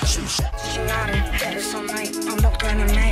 She's not shot. She nodded, that is all night. I'm up in the night.